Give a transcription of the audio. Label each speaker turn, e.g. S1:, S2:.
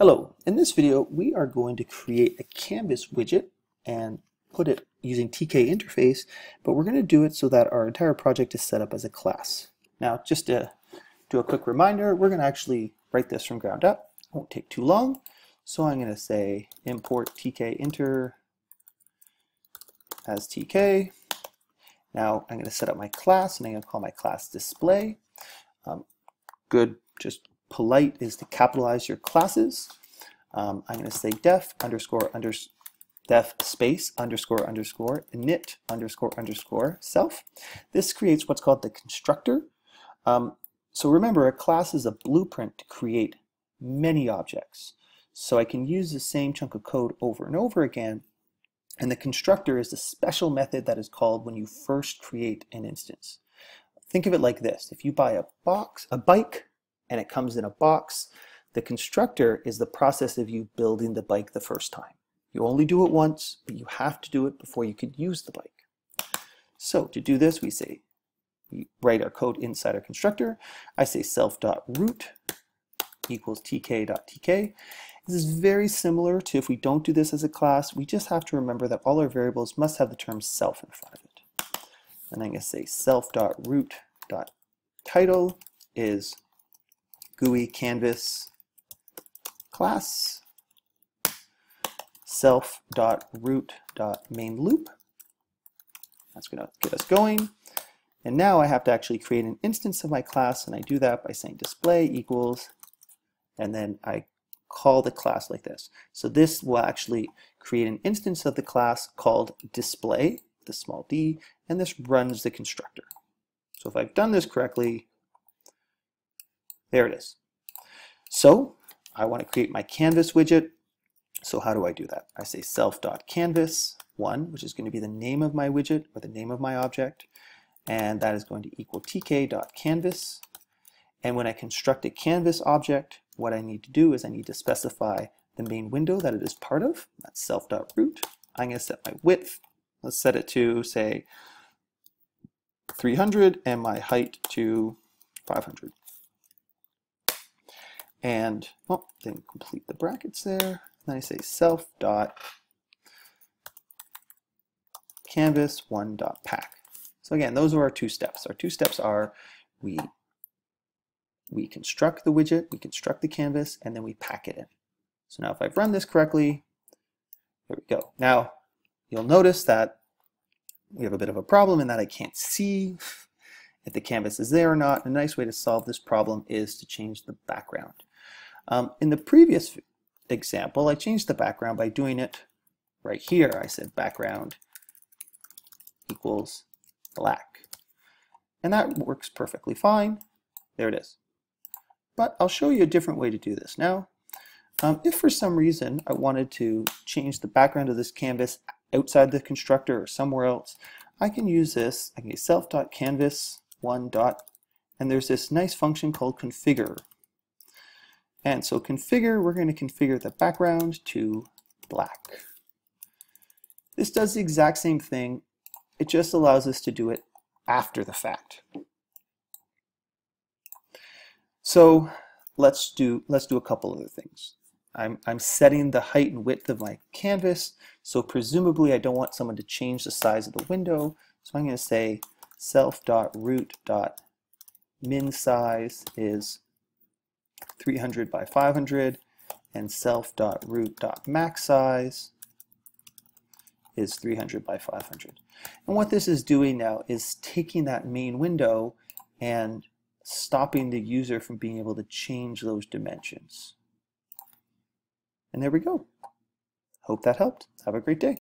S1: Hello, in this video we are going to create a canvas widget and put it using TK interface, but we're going to do it so that our entire project is set up as a class. Now just to do a quick reminder, we're going to actually write this from ground up. It won't take too long. So I'm going to say import tkinter as TK. Now I'm going to set up my class and I'm going to call my class display. Um, good, just polite is to capitalize your classes. Um, I'm going to say def underscore under def space underscore underscore init underscore underscore self. This creates what's called the constructor. Um, so remember, a class is a blueprint to create many objects. So I can use the same chunk of code over and over again. And the constructor is the special method that is called when you first create an instance. Think of it like this. If you buy a box, a bike, and it comes in a box. The constructor is the process of you building the bike the first time. You only do it once, but you have to do it before you could use the bike. So to do this, we say, we write our code inside our constructor. I say self.root equals tk.tk. This is very similar to if we don't do this as a class, we just have to remember that all our variables must have the term self in front of it. And I'm going to say self.root.title is GUI canvas class self.root.main loop. That's going to get us going. And now I have to actually create an instance of my class, and I do that by saying display equals, and then I call the class like this. So this will actually create an instance of the class called display, the small d, and this runs the constructor. So if I've done this correctly, there it is. So I want to create my canvas widget. So how do I do that? I say self.canvas1, which is going to be the name of my widget or the name of my object. And that is going to equal tk.canvas. And when I construct a canvas object, what I need to do is I need to specify the main window that it is part of. That's self.root. I'm going to set my width. Let's set it to, say, 300 and my height to 500 and well, then complete the brackets there. Then I say self dot canvas one dot pack. So again, those are our two steps. Our two steps are we we construct the widget, we construct the canvas, and then we pack it in. So now if I've run this correctly, there we go. Now you'll notice that we have a bit of a problem in that I can't see if the canvas is there or not. A nice way to solve this problem is to change the background. Um, in the previous example, I changed the background by doing it right here. I said background equals black. And that works perfectly fine. There it is. But I'll show you a different way to do this. Now, um, if for some reason I wanted to change the background of this canvas outside the constructor or somewhere else, I can use this. I can get self.canvas1 dot, and there's this nice function called configure and so configure, we're going to configure the background to black. This does the exact same thing. It just allows us to do it after the fact. So let's do let's do a couple other things. I'm, I'm setting the height and width of my canvas, so presumably I don't want someone to change the size of the window. So I'm going to say self.root.min size is 300 by 500 and self.root.max size is 300 by 500. And what this is doing now is taking that main window and stopping the user from being able to change those dimensions. And there we go. Hope that helped. Have a great day.